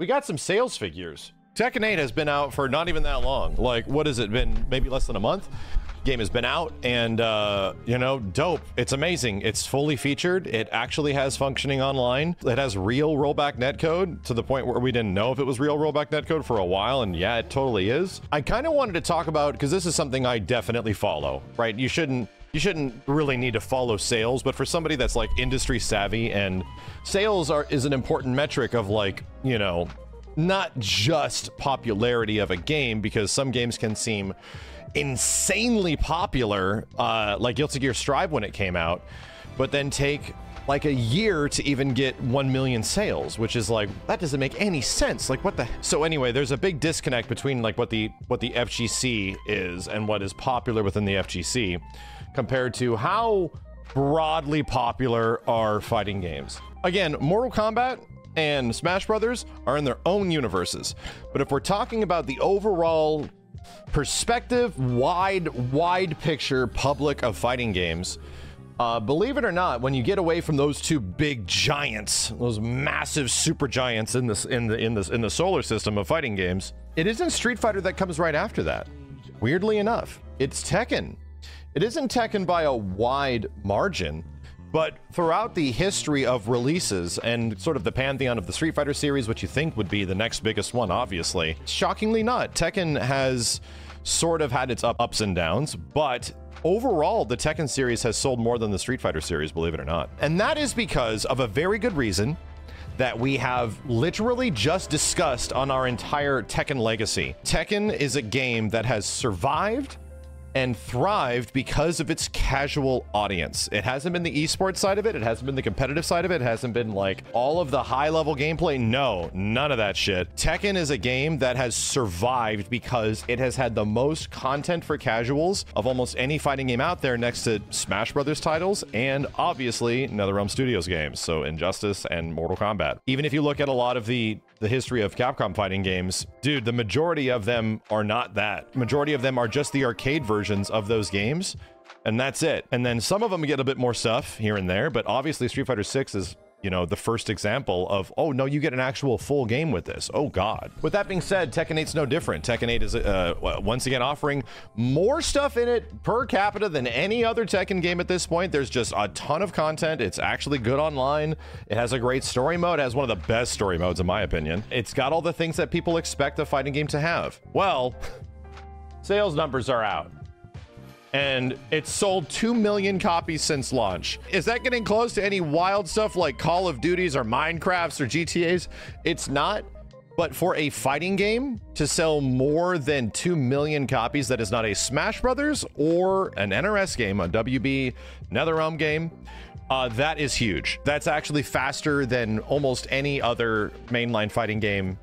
we got some sales figures. Tekken 8 has been out for not even that long. Like, what has it been? Maybe less than a month? Game has been out and, uh, you know, dope. It's amazing. It's fully featured. It actually has functioning online. It has real rollback netcode to the point where we didn't know if it was real rollback netcode for a while. And yeah, it totally is. I kind of wanted to talk about, because this is something I definitely follow, right? You shouldn't you shouldn't really need to follow sales, but for somebody that's like industry savvy and sales are is an important metric of like, you know, not just popularity of a game because some games can seem insanely popular, uh, like Guilty Gear Strive when it came out, but then take like a year to even get 1 million sales which is like that doesn't make any sense. Like what the so anyway there's a big disconnect between like what the what the FGC is and what is popular within the FGC compared to how broadly popular are fighting games. Again Mortal Kombat and Smash Brothers are in their own universes. But if we're talking about the overall perspective, wide, wide picture public of fighting games. Uh, believe it or not, when you get away from those two big giants, those massive super giants in this in the in this in the solar system of fighting games, it isn't Street Fighter that comes right after that. Weirdly enough, it's Tekken. It isn't Tekken by a wide margin, but throughout the history of releases and sort of the pantheon of the Street Fighter series, which you think would be the next biggest one, obviously, shockingly not. Tekken has sort of had its ups and downs, but overall, the Tekken series has sold more than the Street Fighter series, believe it or not. And that is because of a very good reason that we have literally just discussed on our entire Tekken legacy. Tekken is a game that has survived and thrived because of its casual audience. It hasn't been the esports side of it. It hasn't been the competitive side of it. It hasn't been like all of the high level gameplay. No, none of that shit. Tekken is a game that has survived because it has had the most content for casuals of almost any fighting game out there next to Smash Brothers titles and obviously NetherRealm Studios games. So Injustice and Mortal Kombat. Even if you look at a lot of the the history of Capcom fighting games, dude, the majority of them are not that. Majority of them are just the arcade versions of those games, and that's it. And then some of them get a bit more stuff here and there, but obviously Street Fighter 6 is you know, the first example of, oh, no, you get an actual full game with this. Oh, God. With that being said, Tekken 8's no different. Tekken 8 is, uh, once again, offering more stuff in it per capita than any other Tekken game at this point. There's just a ton of content. It's actually good online. It has a great story mode. It has one of the best story modes, in my opinion. It's got all the things that people expect a fighting game to have. Well, sales numbers are out and it's sold 2 million copies since launch. Is that getting close to any wild stuff like Call of Duties or Minecrafts or GTAs? It's not. But for a fighting game to sell more than 2 million copies that is not a Smash Brothers or an NRS game, a WB NetherRealm game, uh, that is huge. That's actually faster than almost any other mainline fighting game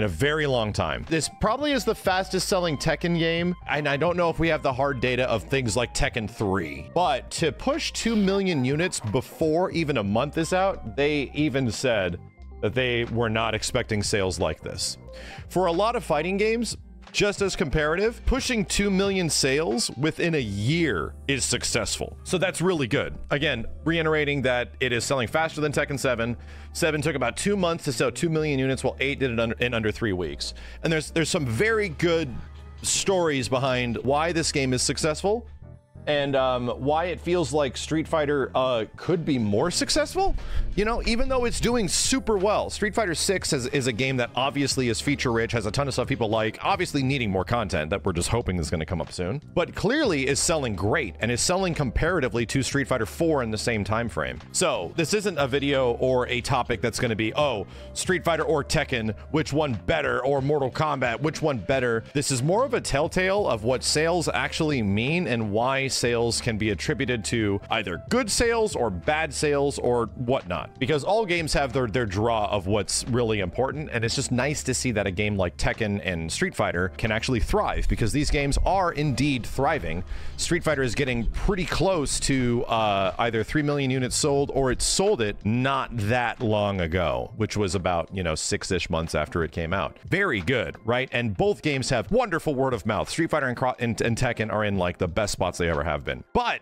in a very long time. This probably is the fastest selling Tekken game, and I don't know if we have the hard data of things like Tekken 3, but to push 2 million units before even a month is out, they even said that they were not expecting sales like this. For a lot of fighting games, just as comparative, pushing 2 million sales within a year is successful. So that's really good. Again, reiterating that it is selling faster than Tekken 7. 7 took about 2 months to sell 2 million units while 8 did it under, in under 3 weeks. And there's there's some very good stories behind why this game is successful and um, why it feels like Street Fighter uh, could be more successful. You know, even though it's doing super well, Street Fighter 6 is, is a game that obviously is feature rich, has a ton of stuff people like, obviously needing more content that we're just hoping is going to come up soon, but clearly is selling great and is selling comparatively to Street Fighter 4 in the same time frame. So this isn't a video or a topic that's going to be, oh, Street Fighter or Tekken, which one better, or Mortal Kombat, which one better. This is more of a telltale of what sales actually mean and why sales can be attributed to either good sales or bad sales or whatnot. Because all games have their, their draw of what's really important, and it's just nice to see that a game like Tekken and Street Fighter can actually thrive because these games are indeed thriving. Street Fighter is getting pretty close to uh, either 3 million units sold or it sold it not that long ago, which was about, you know, six-ish months after it came out. Very good, right? And both games have wonderful word of mouth. Street Fighter and, and, and Tekken are in like the best spots they ever have been. But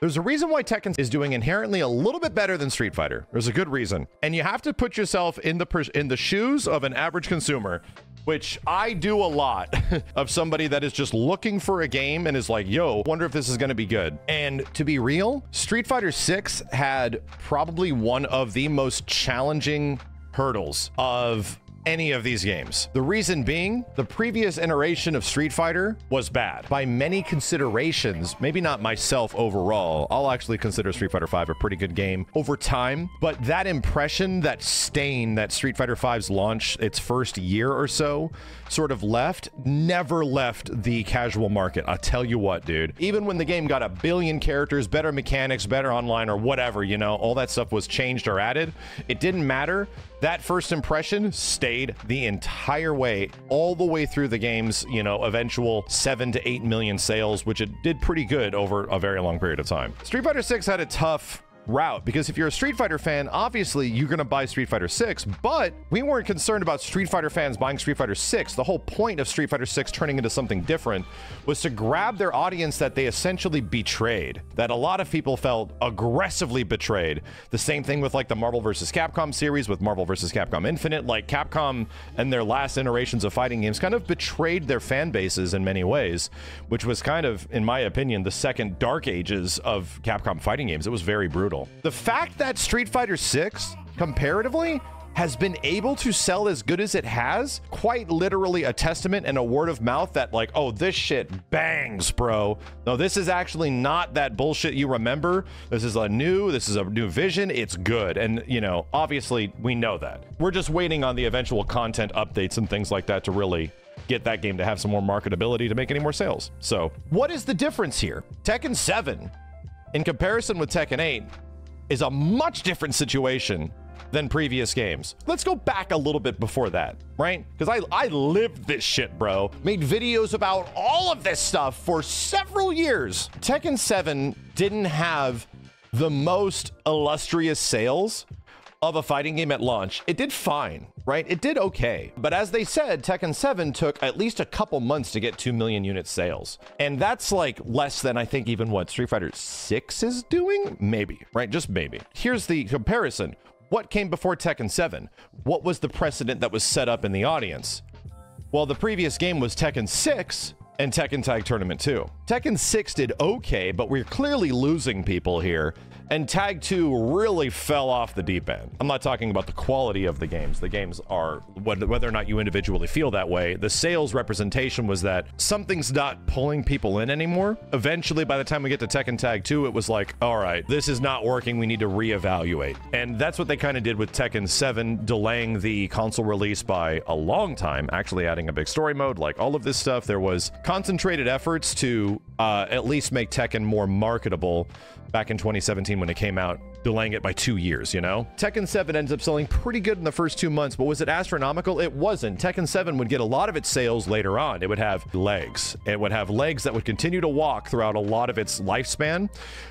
There's a reason why Tekken is doing inherently a little bit better than Street Fighter. There's a good reason. And you have to put yourself in the in the shoes of an average consumer, which I do a lot of somebody that is just looking for a game and is like, "Yo, wonder if this is going to be good." And to be real, Street Fighter 6 had probably one of the most challenging hurdles of any of these games. The reason being, the previous iteration of Street Fighter was bad. By many considerations, maybe not myself overall, I'll actually consider Street Fighter V a pretty good game over time, but that impression, that stain that Street Fighter V's launch its first year or so sort of left, never left the casual market. I tell you what, dude. Even when the game got a billion characters, better mechanics, better online or whatever, you know, all that stuff was changed or added, it didn't matter that first impression stayed the entire way, all the way through the game's, you know, eventual seven to eight million sales, which it did pretty good over a very long period of time. Street Fighter 6 had a tough route because if you're a Street Fighter fan, obviously you're going to buy Street Fighter 6, but we weren't concerned about Street Fighter fans buying Street Fighter 6. The whole point of Street Fighter 6 turning into something different was to grab their audience that they essentially betrayed, that a lot of people felt aggressively betrayed. The same thing with like the Marvel vs. Capcom series with Marvel vs. Capcom Infinite, like Capcom and their last iterations of fighting games kind of betrayed their fan bases in many ways, which was kind of in my opinion the second dark ages of Capcom fighting games. It was very brutal brutal. The fact that Street Fighter 6 comparatively has been able to sell as good as it has, quite literally a testament and a word of mouth that, like, oh, this shit bangs, bro. No, this is actually not that bullshit you remember. This is a new, this is a new vision. It's good. And, you know, obviously, we know that. We're just waiting on the eventual content updates and things like that to really get that game to have some more marketability to make any more sales. So, what is the difference here? Tekken 7, in comparison with Tekken 8, is a much different situation than previous games. Let's go back a little bit before that, right? Because I, I lived this shit, bro. Made videos about all of this stuff for several years. Tekken 7 didn't have the most illustrious sales of a fighting game at launch. It did fine, right? It did okay. But as they said, Tekken 7 took at least a couple months to get 2 million unit sales. And that's like less than I think even what Street Fighter 6 is doing? Maybe, right? Just maybe. Here's the comparison. What came before Tekken 7? What was the precedent that was set up in the audience? Well, the previous game was Tekken 6, and Tekken Tag Tournament 2. Tekken 6 did okay, but we're clearly losing people here and Tag 2 really fell off the deep end. I'm not talking about the quality of the games. The games are, whether or not you individually feel that way, the sales representation was that something's not pulling people in anymore. Eventually, by the time we get to Tekken Tag 2, it was like, all right, this is not working. We need to reevaluate. And that's what they kind of did with Tekken 7, delaying the console release by a long time, actually adding a big story mode, like all of this stuff. There was concentrated efforts to uh, at least make Tekken more marketable back in 2017 when it came out, delaying it by two years, you know? Tekken 7 ends up selling pretty good in the first two months, but was it astronomical? It wasn't. Tekken 7 would get a lot of its sales later on. It would have legs. It would have legs that would continue to walk throughout a lot of its lifespan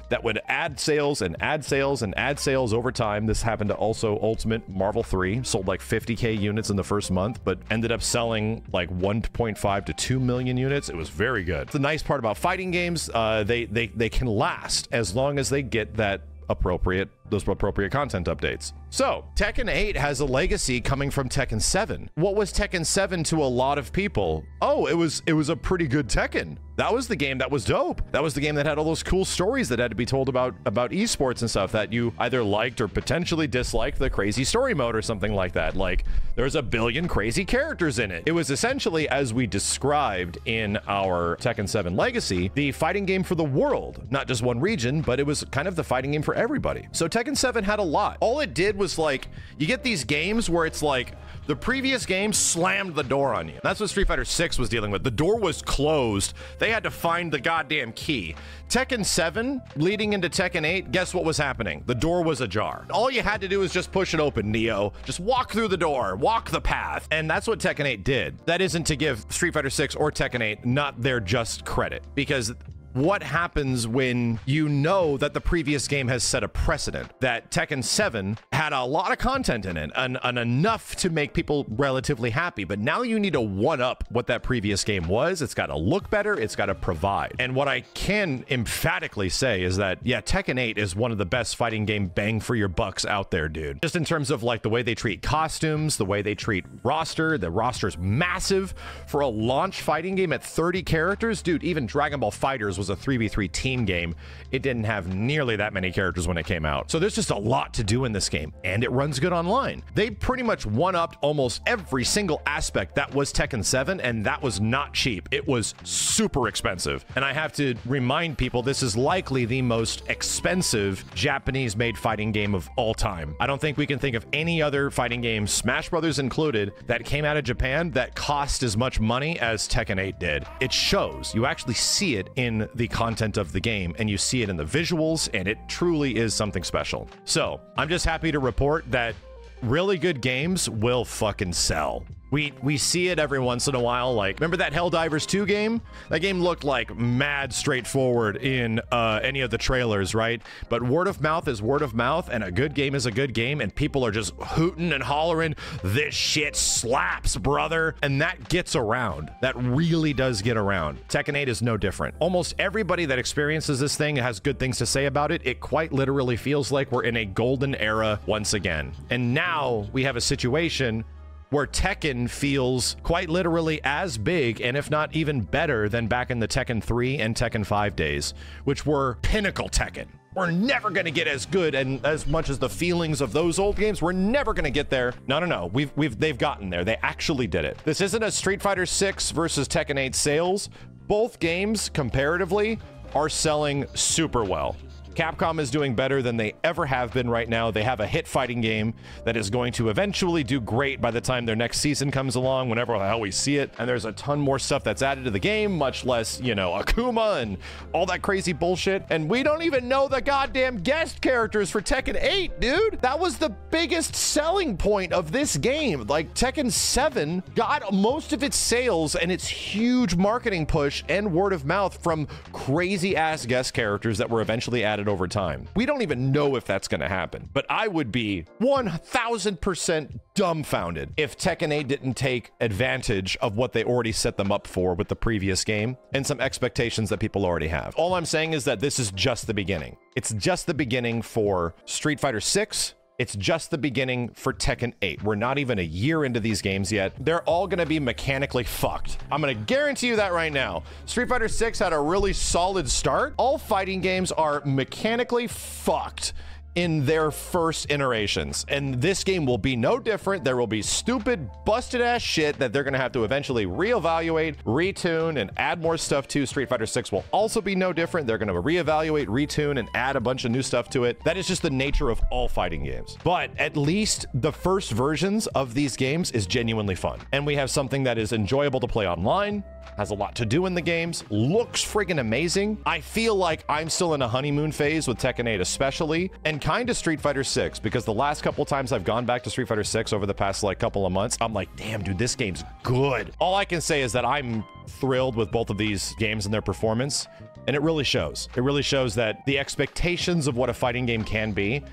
that would add sales and add sales and add sales over time. This happened to also Ultimate Marvel 3, sold like 50k units in the first month, but ended up selling like 1.5 to 2 million units. It was very good. The nice part about fighting games, uh, they, they, they can last as long as they get that appropriate those appropriate content updates. So, Tekken 8 has a legacy coming from Tekken 7. What was Tekken 7 to a lot of people? Oh, it was it was a pretty good Tekken. That was the game that was dope. That was the game that had all those cool stories that had to be told about about esports and stuff that you either liked or potentially disliked the crazy story mode or something like that. Like there's a billion crazy characters in it. It was essentially as we described in our Tekken 7 Legacy, the fighting game for the world, not just one region, but it was kind of the fighting game for everybody. So Tekken 7 had a lot. All it did was like, you get these games where it's like, the previous game slammed the door on you. That's what Street Fighter 6 was dealing with. The door was closed. They had to find the goddamn key. Tekken 7, leading into Tekken 8, guess what was happening? The door was ajar. All you had to do was just push it open, Neo. Just walk through the door, walk the path. And that's what Tekken 8 did. That isn't to give Street Fighter 6 or Tekken 8 not their just credit, because what happens when you know that the previous game has set a precedent, that Tekken 7 had a lot of content in it and, and enough to make people relatively happy. But now you need to one up what that previous game was. It's got to look better, it's got to provide. And what I can emphatically say is that, yeah, Tekken 8 is one of the best fighting game bang for your bucks out there, dude. Just in terms of like the way they treat costumes, the way they treat roster, the roster is massive for a launch fighting game at 30 characters. Dude, even Dragon Ball FighterZ was a 3v3 team game. It didn't have nearly that many characters when it came out. So there's just a lot to do in this game, and it runs good online. They pretty much one-upped almost every single aspect that was Tekken 7, and that was not cheap. It was super expensive. And I have to remind people this is likely the most expensive Japanese-made fighting game of all time. I don't think we can think of any other fighting game, Smash Brothers included, that came out of Japan that cost as much money as Tekken 8 did. It shows. You actually see it in the content of the game, and you see it in the visuals, and it truly is something special. So, I'm just happy to report that really good games will fucking sell. We we see it every once in a while. Like, remember that Helldivers 2 game? That game looked like mad straightforward in uh, any of the trailers, right? But word of mouth is word of mouth, and a good game is a good game, and people are just hooting and hollering, this shit slaps, brother. And that gets around. That really does get around. Tekken 8 is no different. Almost everybody that experiences this thing has good things to say about it. It quite literally feels like we're in a golden era once again. And now we have a situation where Tekken feels quite literally as big and if not even better than back in the Tekken 3 and Tekken 5 days, which were pinnacle Tekken. We're never going to get as good and as much as the feelings of those old games. We're never going to get there. No, no, no. We've we've they've gotten there. They actually did it. This isn't a Street Fighter 6 versus Tekken 8 sales. Both games comparatively are selling super well. Capcom is doing better than they ever have been right now. They have a hit fighting game that is going to eventually do great by the time their next season comes along, whenever the hell we see it. And there's a ton more stuff that's added to the game, much less, you know, Akuma and all that crazy bullshit. And we don't even know the goddamn guest characters for Tekken 8, dude. That was the biggest selling point of this game. Like Tekken 7 got most of its sales and its huge marketing push and word of mouth from crazy ass guest characters that were eventually added over time. We don't even know if that's going to happen, but I would be 1000% dumbfounded if Tekken 8 didn't take advantage of what they already set them up for with the previous game and some expectations that people already have. All I'm saying is that this is just the beginning. It's just the beginning for Street Fighter 6, it's just the beginning for Tekken 8. We're not even a year into these games yet. They're all to be mechanically fucked. I'm to guarantee you that right now. Street Fighter 6 had a really solid start. All fighting games are mechanically fucked in their first iterations. And this game will be no different. There will be stupid, busted ass shit that they're going to have to eventually reevaluate, retune, and add more stuff to. Street Fighter 6 will also be no different. They're going to reevaluate, retune, and add a bunch of new stuff to it. That is just the nature of all fighting games. But at least the first versions of these games is genuinely fun. And we have something that is enjoyable to play online, has a lot to do in the games, looks friggin' amazing. I feel like I'm still in a honeymoon phase with Tekken 8 especially, and kind of Street Fighter 6 because the last couple times I've gone back to Street Fighter 6 over the past like couple of months, I'm like, damn, dude, this game's good. All I can say is that I'm thrilled with both of these games and their performance, and it really shows. It really shows that the expectations of what a fighting game can be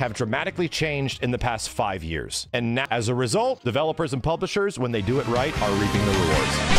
have dramatically changed in the past five years. And now, as a result, developers and publishers, when they do it right, are reaping the rewards.